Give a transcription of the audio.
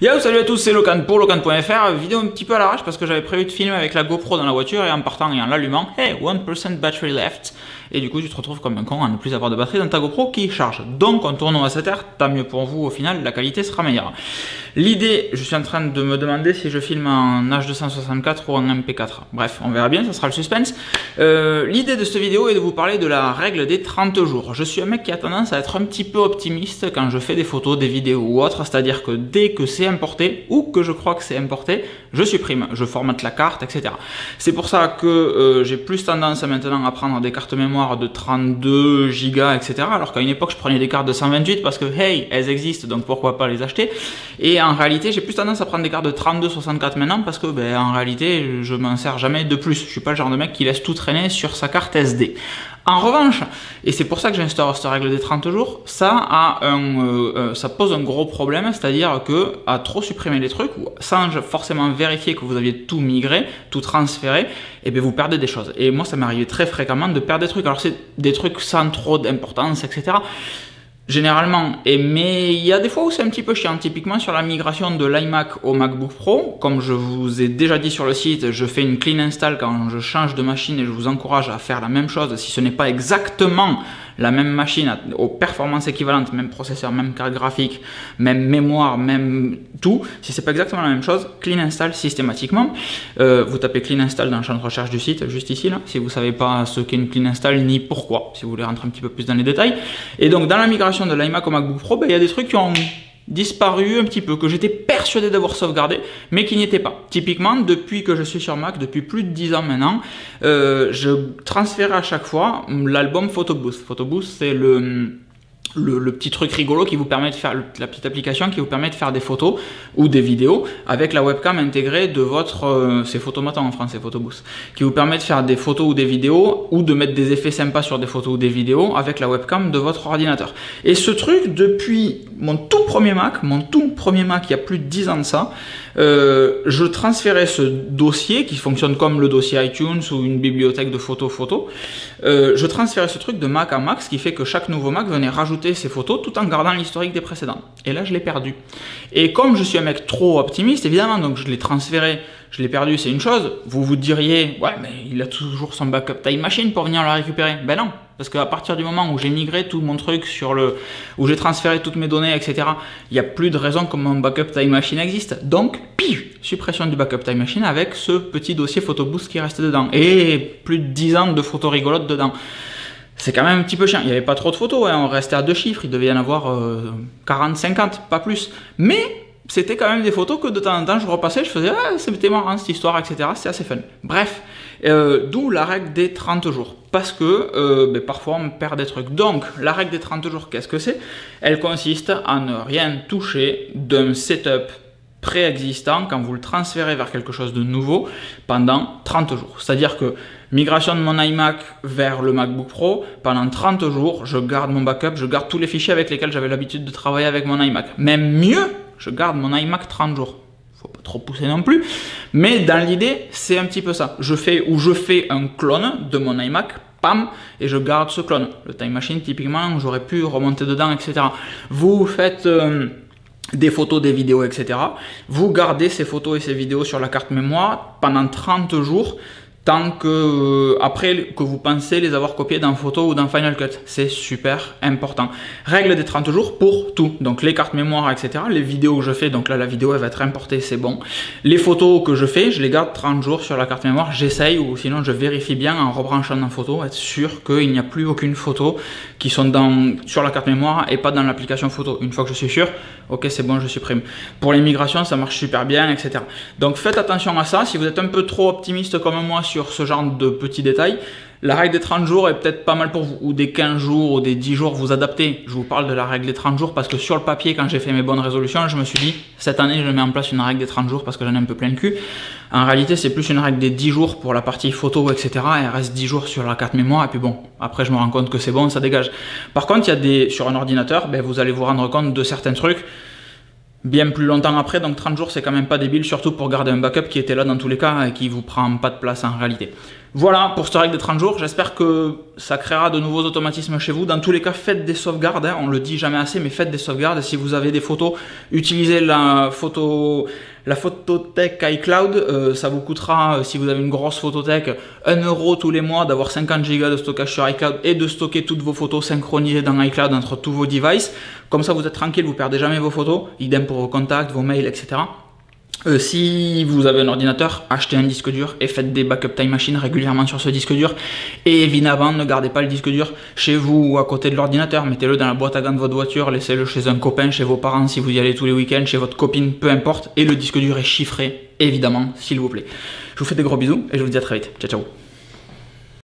Yo, salut à tous, c'est Locan pour Locan.fr. Vidéo un petit peu à l'arrache parce que j'avais prévu de filmer avec la GoPro dans la voiture et en partant et en l'allumant, hey, 1% battery left. Et du coup, tu te retrouves comme un con à ne plus avoir de batterie dans ta GoPro qui charge. Donc, en tournant à cette heure, tant mieux pour vous, au final, la qualité sera meilleure. L'idée, je suis en train de me demander si je filme en H264 ou en MP4. Bref, on verra bien, ça sera le suspense. Euh, L'idée de cette vidéo est de vous parler de la règle des 30 jours. Je suis un mec qui a tendance à être un petit peu optimiste quand je fais des photos, des vidéos ou autres, c'est-à-dire que dès que c'est importé ou que je crois que c'est importé, je supprime, je formate la carte, etc. C'est pour ça que euh, j'ai plus tendance maintenant à prendre des cartes mémoire de 32 gigas, etc. Alors qu'à une époque, je prenais des cartes de 128 parce que, hey, elles existent, donc pourquoi pas les acheter. Et en réalité, j'ai plus tendance à prendre des cartes de 32, 64 maintenant parce que, ben, en réalité, je m'en sers jamais de plus. Je suis pas le genre de mec qui laisse tout traîner sur sa carte SD. En revanche, et c'est pour ça que j'instaure cette règle des 30 jours, ça, a un, euh, euh, ça pose un gros problème, c'est-à-dire que à trop supprimer les trucs, sans forcément vérifier que vous aviez tout migré, tout transféré, et eh bien vous perdez des choses. Et moi, ça m'arrivait très fréquemment de perdre des trucs. Alors c'est des trucs sans trop d'importance, etc. Généralement, et, mais il y a des fois où c'est un petit peu chiant. Typiquement sur la migration de l'iMac au MacBook Pro, comme je vous ai déjà dit sur le site, je fais une clean install quand je change de machine et je vous encourage à faire la même chose si ce n'est pas exactement la même machine aux performances équivalentes, même processeur, même carte graphique, même mémoire, même tout, si c'est pas exactement la même chose, clean install systématiquement. Euh, vous tapez clean install dans le champ de recherche du site, juste ici, si vous savez pas ce qu'est une clean install ni pourquoi, si vous voulez rentrer un petit peu plus dans les détails. Et donc, dans la migration de l'iMac au MacBook Pro, ben, il y a des trucs qui ont disparu un petit peu, que j'étais persuadé d'avoir sauvegardé, mais qui n'y était pas. Typiquement, depuis que je suis sur Mac, depuis plus de 10 ans maintenant, euh, je transfère à chaque fois l'album Photoboost. Photoboost, c'est le le, petit truc rigolo qui vous permet de faire la petite application qui vous permet de faire des photos ou des vidéos avec la webcam intégrée de votre euh, c'est en français Photoboost qui vous permet de faire des photos ou des vidéos ou de mettre des effets sympas sur des photos ou des vidéos avec la webcam de votre ordinateur. Et ce truc depuis mon tout premier Mac mon tout premier Mac il y a plus de 10 ans de ça euh, je transférais ce dossier qui fonctionne comme le dossier iTunes ou une bibliothèque de photos photos euh, je transférais ce truc de Mac à Mac ce qui fait que chaque nouveau Mac venait rajouter ces photos tout en gardant l'historique des précédents. Et là, je l'ai perdu. Et comme je suis un mec trop optimiste, évidemment, donc je l'ai transféré, je l'ai perdu, c'est une chose. Vous vous diriez, ouais, mais il a toujours son backup time machine pour venir le récupérer. Ben non, parce qu'à partir du moment où j'ai migré tout mon truc sur le, où j'ai transféré toutes mes données, etc., il n'y a plus de raison que mon backup time machine existe. Donc, pif, suppression du backup time machine avec ce petit dossier photoboost qui reste dedans. Et plus de 10 ans de photos rigolotes dedans c'est quand même un petit peu chiant. Il n'y avait pas trop de photos, hein. on restait à deux chiffres, il devait y en avoir 40, euh, 50, pas plus. Mais c'était quand même des photos que de temps en temps je repassais, je faisais ah, c'était marrant cette histoire, etc. C'est assez fun. Bref, euh, d'où la règle des 30 jours. Parce que euh, ben, parfois on perd des trucs. Donc, la règle des 30 jours, qu'est-ce que c'est? Elle consiste à ne rien toucher d'un setup préexistant quand vous le transférez vers quelque chose de nouveau pendant 30 jours. C'est-à-dire que migration de mon iMac vers le MacBook Pro, pendant 30 jours, je garde mon backup, je garde tous les fichiers avec lesquels j'avais l'habitude de travailler avec mon iMac. Même mieux, je garde mon iMac 30 jours. Faut pas trop pousser non plus, mais dans l'idée, c'est un petit peu ça. Je fais ou je fais un clone de mon iMac pam, et je garde ce clone. Le Time Machine, typiquement, j'aurais pu remonter dedans, etc. Vous faites... Euh, des photos, des vidéos, etc. Vous gardez ces photos et ces vidéos sur la carte mémoire pendant 30 jours tant que euh, après que vous pensez les avoir copiés dans Photo ou dans Final Cut. C'est super important. Règle des 30 jours pour tout. Donc les cartes mémoire, etc. Les vidéos que je fais, donc là la vidéo elle va être importée, c'est bon. Les photos que je fais, je les garde 30 jours sur la carte mémoire. J'essaye ou sinon je vérifie bien en rebranchant dans Photo, être sûr qu'il n'y a plus aucune photo qui sont dans, sur la carte mémoire et pas dans l'application photo. Une fois que je suis sûr, ok c'est bon, je supprime. Pour les migrations, ça marche super bien, etc. Donc faites attention à ça. Si vous êtes un peu trop optimiste comme moi sur ce genre de petits détails. La règle des 30 jours est peut-être pas mal pour vous, ou des 15 jours, ou des 10 jours, vous adaptez. Je vous parle de la règle des 30 jours parce que sur le papier, quand j'ai fait mes bonnes résolutions, je me suis dit, cette année, je mets en place une règle des 30 jours parce que j'en ai un peu plein le cul. En réalité, c'est plus une règle des 10 jours pour la partie photo, etc. Et il reste 10 jours sur la carte mémoire, et puis bon, après, je me rends compte que c'est bon, ça dégage. Par contre, il y a des, sur un ordinateur, ben, vous allez vous rendre compte de certains trucs bien plus longtemps après, donc 30 jours c'est quand même pas débile, surtout pour garder un backup qui était là dans tous les cas et qui vous prend pas de place en réalité. Voilà pour cette règle des 30 jours, j'espère que ça créera de nouveaux automatismes chez vous. Dans tous les cas, faites des sauvegardes, hein. on le dit jamais assez, mais faites des sauvegardes. Si vous avez des photos, utilisez la photo la photothèque iCloud, euh, ça vous coûtera, euh, si vous avez une grosse photothèque, 1 euro tous les mois d'avoir 50 Go de stockage sur iCloud et de stocker toutes vos photos synchronisées dans iCloud entre tous vos devices. Comme ça, vous êtes tranquille, vous perdez jamais vos photos. Idem pour vos contacts, vos mails, etc. Euh, si vous avez un ordinateur, achetez un disque dur et faites des backup time machine régulièrement sur ce disque dur. Et évidemment, ne gardez pas le disque dur chez vous ou à côté de l'ordinateur. Mettez-le dans la boîte à gants de votre voiture, laissez-le chez un copain, chez vos parents si vous y allez tous les week-ends, chez votre copine, peu importe. Et le disque dur est chiffré, évidemment, s'il vous plaît. Je vous fais des gros bisous et je vous dis à très vite. Ciao, ciao.